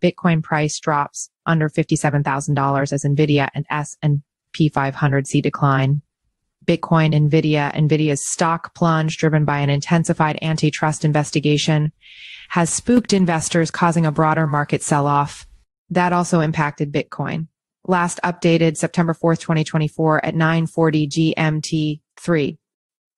Bitcoin price drops under $57,000 as Nvidia and S&P 500 see decline. Bitcoin, Nvidia, Nvidia's stock plunge driven by an intensified antitrust investigation has spooked investors causing a broader market sell-off. That also impacted Bitcoin. Last updated September 4th, 2024 at 940 GMT 3.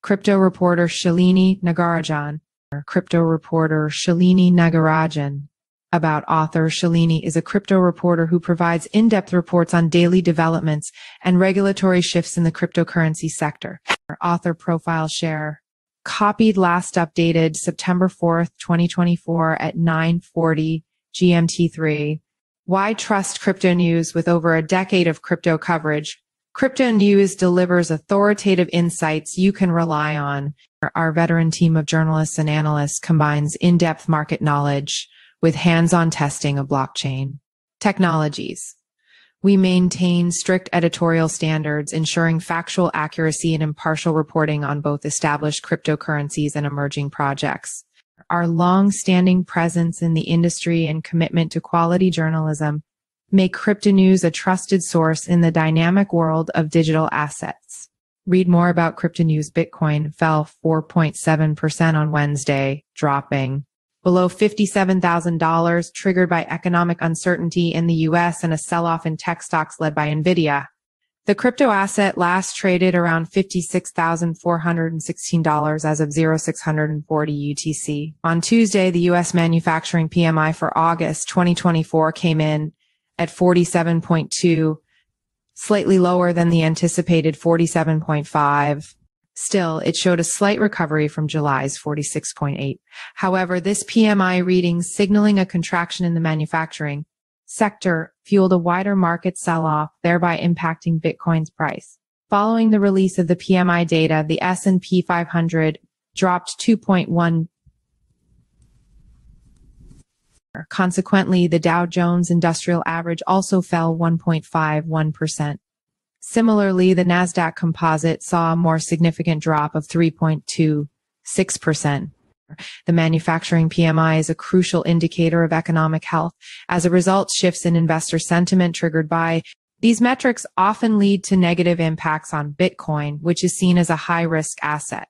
Crypto reporter Shalini Nagarajan, crypto reporter Shalini Nagarajan about author Shalini is a crypto reporter who provides in-depth reports on daily developments and regulatory shifts in the cryptocurrency sector. Author profile share copied last updated September 4th, 2024 at 940 GMT3. Why trust crypto news with over a decade of crypto coverage? Crypto News delivers authoritative insights you can rely on. Our veteran team of journalists and analysts combines in-depth market knowledge with hands-on testing of blockchain technologies. We maintain strict editorial standards, ensuring factual accuracy and impartial reporting on both established cryptocurrencies and emerging projects. Our long-standing presence in the industry and commitment to quality journalism make crypto news a trusted source in the dynamic world of digital assets. Read more about crypto news. Bitcoin fell 4.7% on Wednesday, dropping below $57,000 triggered by economic uncertainty in the US and a sell-off in tech stocks led by Nvidia. The crypto asset last traded around $56,416 as of 0640 UTC. On Tuesday, the US manufacturing PMI for August 2024 came in at 47.2, slightly lower than the anticipated 47.5. Still, it showed a slight recovery from July's 46.8. However, this PMI reading signaling a contraction in the manufacturing sector fueled a wider market sell-off, thereby impacting Bitcoin's price. Following the release of the PMI data, the S&P 500 dropped 2.1 Consequently, the Dow Jones Industrial Average also fell 1.51%. Similarly, the Nasdaq Composite saw a more significant drop of 3.26%. The manufacturing PMI is a crucial indicator of economic health. As a result, shifts in investor sentiment triggered by these metrics often lead to negative impacts on Bitcoin, which is seen as a high risk asset.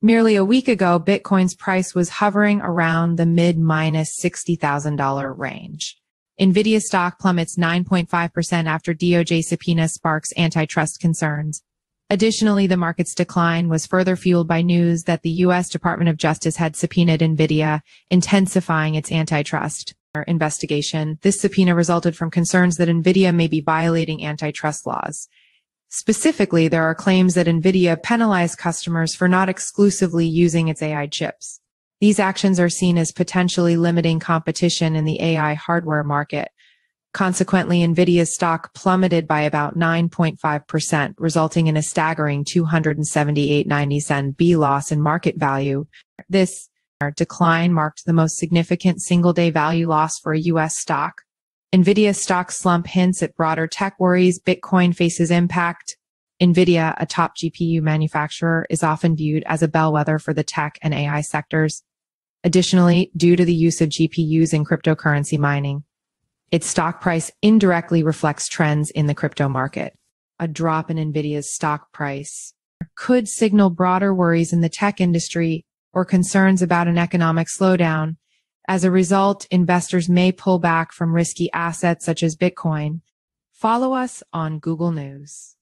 Merely a week ago, Bitcoin's price was hovering around the mid minus $60,000 range. Nvidia stock plummets 9.5% after DOJ subpoena sparks antitrust concerns. Additionally, the market's decline was further fueled by news that the U.S. Department of Justice had subpoenaed Nvidia, intensifying its antitrust investigation. This subpoena resulted from concerns that Nvidia may be violating antitrust laws. Specifically, there are claims that NVIDIA penalized customers for not exclusively using its AI chips. These actions are seen as potentially limiting competition in the AI hardware market. Consequently, NVIDIA's stock plummeted by about 9.5%, resulting in a staggering 278.90 cent B loss in market value. This decline marked the most significant single day value loss for a U.S. stock Nvidia stock slump hints at broader tech worries. Bitcoin faces impact. Nvidia, a top GPU manufacturer, is often viewed as a bellwether for the tech and AI sectors. Additionally, due to the use of GPUs in cryptocurrency mining, its stock price indirectly reflects trends in the crypto market. A drop in Nvidia's stock price could signal broader worries in the tech industry or concerns about an economic slowdown as a result, investors may pull back from risky assets such as Bitcoin. Follow us on Google News.